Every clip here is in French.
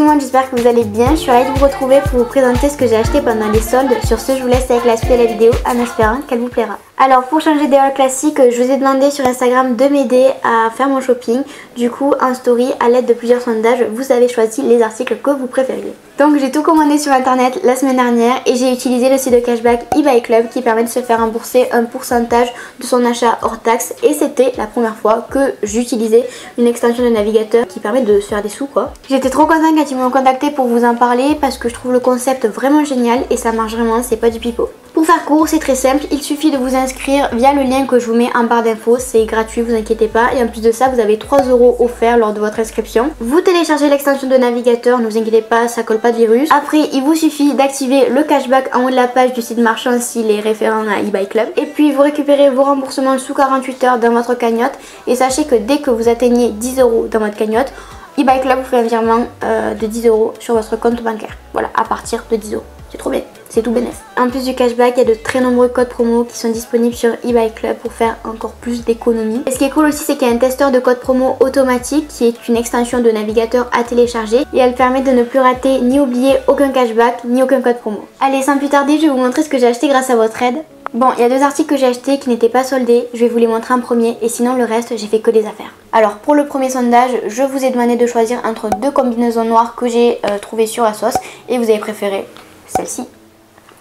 tout le monde, j'espère que vous allez bien. Je suis ravie de vous retrouver pour vous présenter ce que j'ai acheté pendant les soldes. Sur ce, je vous laisse avec la suite de la vidéo en espérant qu'elle vous plaira. Alors pour changer des hauls classiques, je vous ai demandé sur Instagram de m'aider à faire mon shopping. Du coup, en story, à l'aide de plusieurs sondages, vous avez choisi les articles que vous préfériez. Donc j'ai tout commandé sur internet la semaine dernière et j'ai utilisé le site de cashback eBay Club qui permet de se faire rembourser un pourcentage de son achat hors taxe et c'était la première fois que j'utilisais une extension de navigateur qui permet de se faire des sous quoi. J'étais trop contente quand ils m'ont contacté pour vous en parler parce que je trouve le concept vraiment génial et ça marche vraiment, c'est pas du pipeau. Pour faire court, c'est très simple, il suffit de vous inscrire via le lien que je vous mets en barre d'infos, c'est gratuit, vous inquiétez pas. Et en plus de ça, vous avez 3 euros offerts lors de votre inscription. Vous téléchargez l'extension de navigateur, ne vous inquiétez pas, ça colle pas de virus. Après, il vous suffit d'activer le cashback en haut de la page du site marchand s'il est référent à eBay Club. Et puis, vous récupérez vos remboursements sous 48 heures dans votre cagnotte. Et sachez que dès que vous atteignez 10 euros dans votre cagnotte, eBay Club vous fait un virement euh, de 10 euros sur votre compte bancaire. Voilà, à partir de 10 euros. C'est trop bien c'est tout bénéf. En plus du cashback, il y a de très nombreux codes promo qui sont disponibles sur eBay Club pour faire encore plus d'économies. Et ce qui est cool aussi, c'est qu'il y a un testeur de code promo automatique qui est une extension de navigateur à télécharger et elle permet de ne plus rater ni oublier aucun cashback ni aucun code promo. Allez, sans plus tarder, je vais vous montrer ce que j'ai acheté grâce à votre aide. Bon, il y a deux articles que j'ai achetés qui n'étaient pas soldés, je vais vous les montrer en premier et sinon le reste j'ai fait que des affaires. Alors pour le premier sondage, je vous ai demandé de choisir entre deux combinaisons noires que j'ai euh, trouvées sur Asos et vous avez préféré celle-ci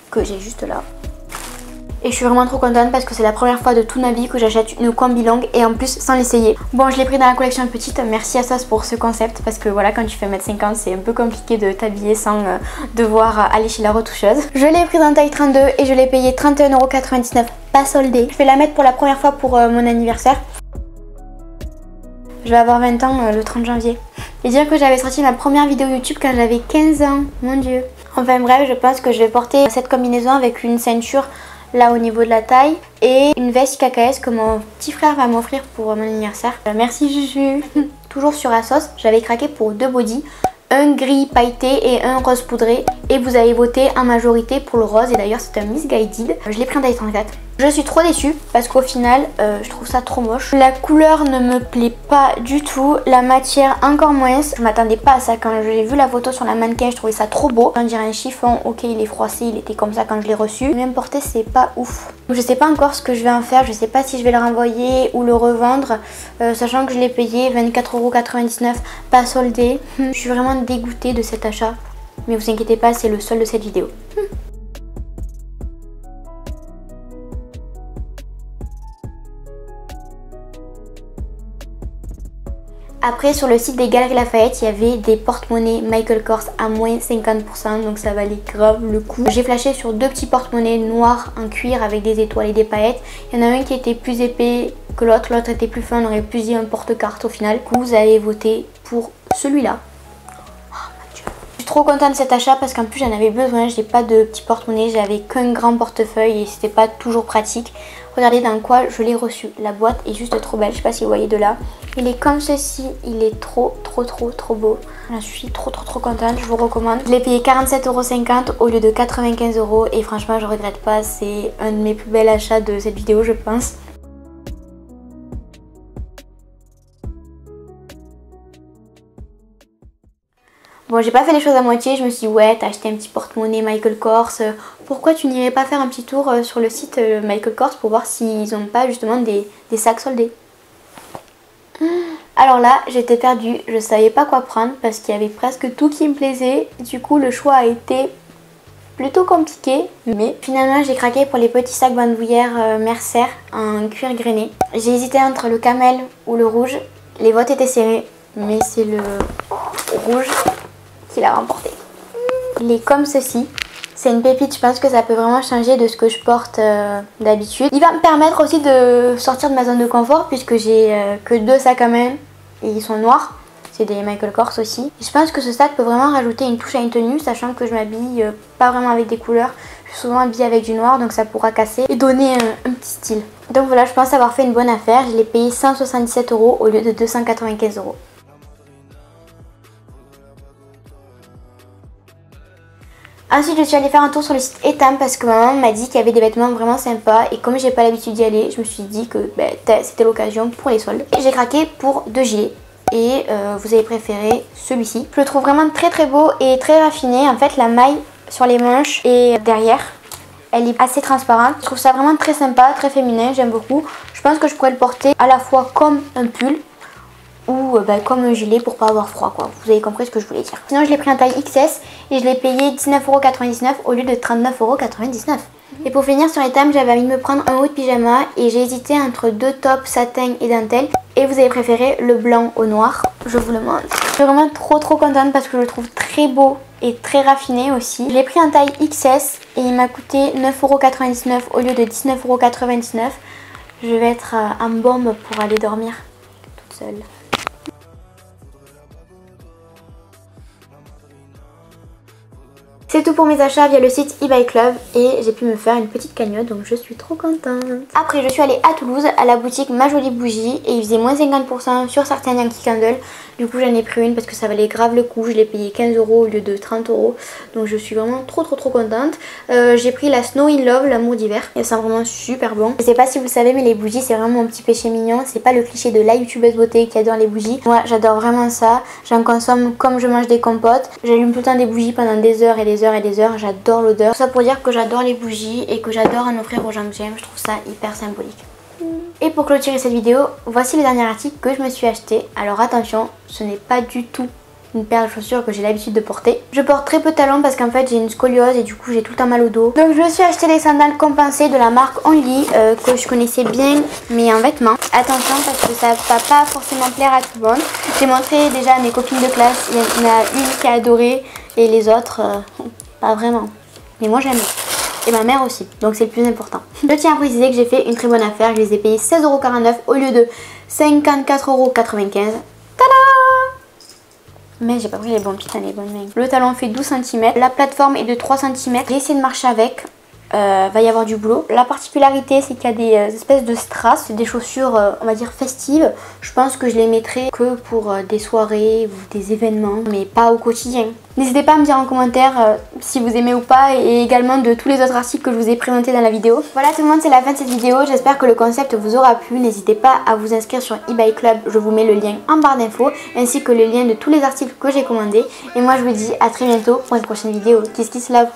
que j'ai juste là. Et je suis vraiment trop contente parce que c'est la première fois de toute ma vie que j'achète une combi longue et en plus sans l'essayer. Bon je l'ai pris dans la collection petite, merci à Sos pour ce concept parce que voilà quand tu fais 1m50 c'est un peu compliqué de t'habiller sans euh, devoir aller chez la retoucheuse. Je l'ai pris dans taille 32 et je l'ai payé 31,99€ pas soldé. Je vais la mettre pour la première fois pour euh, mon anniversaire. Je vais avoir 20 ans euh, le 30 janvier. Et dire que j'avais sorti ma première vidéo YouTube quand j'avais 15 ans, mon dieu. Enfin bref, je pense que je vais porter cette combinaison avec une ceinture là au niveau de la taille et une veste KKS que mon petit frère va m'offrir pour mon anniversaire. Euh, merci Juju Toujours sur Asos, j'avais craqué pour deux bodys un gris pailleté et un rose poudré et vous avez voté en majorité pour le rose et d'ailleurs c'est un Misguided. Je l'ai pris en taille 34. Je suis trop déçue parce qu'au final euh, je trouve ça trop moche. La couleur ne me plaît pas du tout, la matière encore moins. Je m'attendais pas à ça quand j'ai vu la photo sur la mannequin, je trouvais ça trop beau. On dirait un chiffon, ok il est froissé, il était comme ça quand je l'ai reçu. Même porté c'est pas ouf. Je sais pas encore ce que je vais en faire, je sais pas si je vais le renvoyer ou le revendre, euh, sachant que je l'ai payé 24,99€ pas soldé. je suis vraiment dégoûtée de cet achat. Mais vous inquiétez pas, c'est le seul de cette vidéo. Après sur le site des Galeries Lafayette il y avait des porte-monnaies Michael Kors à moins 50% donc ça valait grave le coup. J'ai flashé sur deux petits porte-monnaies noirs en cuir avec des étoiles et des paillettes. Il y en a un qui était plus épais que l'autre, l'autre était plus fin, on aurait plus dit un porte-carte au final. Vous avez voté pour celui-là. Je trop contente de cet achat parce qu'en plus j'en avais besoin, j'ai pas de petit porte-monnaie, j'avais qu'un grand portefeuille et c'était pas toujours pratique. Regardez dans quoi je l'ai reçu. La boîte est juste trop belle, je sais pas si vous voyez de là. Il est comme ceci, il est trop trop trop trop beau. Je suis trop trop trop contente, je vous recommande. Je l'ai payé 47,50€ au lieu de 95€ et franchement je regrette pas, c'est un de mes plus bels achats de cette vidéo je pense. Bon, j'ai pas fait les choses à moitié, je me suis dit ouais, t'as acheté un petit porte-monnaie Michael Kors, pourquoi tu n'irais pas faire un petit tour euh, sur le site euh, Michael Kors pour voir s'ils ont pas justement des, sacs soldés alors là, j'étais perdue, je savais pas quoi prendre parce qu'il y avait presque tout qui me plaisait. Du coup, le choix a été plutôt compliqué, mais finalement j'ai craqué pour les petits sacs bandoulières euh, Mercer en cuir grainé. J'ai hésité entre le camel ou le rouge. Les votes étaient serrés, mais c'est le rouge qui l'a remporté. Il est comme ceci. C'est une pépite, je pense que ça peut vraiment changer de ce que je porte euh, d'habitude. Il va me permettre aussi de sortir de ma zone de confort puisque j'ai euh, que deux sacs à main et ils sont noirs. C'est des Michael Kors aussi. je pense que ce sac peut vraiment rajouter une touche à une tenue sachant que je m'habille euh, pas vraiment avec des couleurs. Je suis souvent habillée avec du noir donc ça pourra casser et donner un, un petit style. Donc voilà, je pense avoir fait une bonne affaire. Je l'ai payé 177 euros au lieu de 295 euros. Ensuite, je suis allée faire un tour sur le site Etam parce que maman m'a dit qu'il y avait des vêtements vraiment sympas et comme j'ai pas l'habitude d'y aller, je me suis dit que ben, c'était l'occasion pour les soldes. J'ai craqué pour deux gilets. et euh, vous avez préféré celui-ci. Je le trouve vraiment très très beau et très raffiné. En fait la maille sur les manches et derrière elle est assez transparente. Je trouve ça vraiment très sympa, très féminin, j'aime beaucoup. Je pense que je pourrais le porter à la fois comme un pull ou euh, bah, comme un gilet pour pas avoir froid quoi. Vous avez compris ce que je voulais dire. Sinon je l'ai pris en taille XS et je l'ai payé 19,99€ au lieu de 39,99€. Et pour finir sur les thèmes, j'avais envie de me prendre un haut de pyjama et j'ai hésité entre deux tops satin et dentelle. Et vous avez préféré le blanc au noir, je vous le montre. Je suis vraiment trop trop contente parce que je le trouve très beau et très raffiné aussi. Je l'ai pris en taille XS et il m'a coûté 9,99€ au lieu de 19,99€. Je vais être euh, en bombe pour aller dormir toute seule. C'est tout pour mes achats via le site eBay Club et j'ai pu me faire une petite cagnotte donc je suis trop contente. Après je suis allée à Toulouse à la boutique Ma Jolie Bougie et il faisait moins 50% sur certains Yankee Candle. Du coup j'en ai pris une parce que ça valait grave le coup. Je l'ai payé 15 euros au lieu de 30 euros. Donc je suis vraiment trop trop trop contente. Euh, j'ai pris la Snow in Love, l'amour d'hiver. Elle sent vraiment super bon. Je sais pas si vous le savez mais les bougies c'est vraiment mon petit péché mignon. C'est pas le cliché de la youtubeuse beauté qui adore les bougies. Moi j'adore vraiment ça. J'en consomme comme je mange des compotes. J'allume tout le temps des bougies pendant des heures et des heures et des heures. J'adore l'odeur. Ça pour dire que j'adore les bougies et que j'adore en offrir aux gens que j'aime. Je trouve ça hyper symbolique. Et pour clôturer cette vidéo, voici le dernier article que je me suis acheté. Alors attention, ce n'est pas du tout une paire de chaussures que j'ai l'habitude de porter. Je porte très peu de talons parce qu'en fait j'ai une scoliose et du coup j'ai tout le temps mal au dos. Donc je me suis acheté des sandales compensées de la marque Only euh, que je connaissais bien mais en vêtements. Attention parce que ça va pas forcément plaire à tout le monde. J'ai montré déjà à mes copines de classe, il y en a une qui a adoré et les autres euh, pas vraiment. Mais moi j'aime et ma mère aussi, donc c'est le plus important. Je tiens à préciser que j'ai fait une très bonne affaire, je les ai payés 16,49€ au lieu de 54,95€. Tada mais j'ai pas pris les bons pieds les bonnes mains. Le talon fait 12 cm, la plateforme est de 3 cm. J'ai essayé de marcher avec, euh, va y avoir du boulot. La particularité c'est qu'il y a des euh, espèces de strass, des chaussures euh, on va dire festives. Je pense que je les mettrai que pour des soirées ou des événements, mais pas au quotidien. N'hésitez pas à me dire en commentaire si vous aimez ou pas et également de tous les autres articles que je vous ai présentés dans la vidéo. Voilà tout le monde, c'est la fin de cette vidéo. J'espère que le concept vous aura plu. N'hésitez pas à vous inscrire sur eBay Club. Je vous mets le lien en barre d'infos ainsi que le lien de tous les articles que j'ai commandés. Et moi je vous dis à très bientôt pour une prochaine vidéo. Kiss kiss love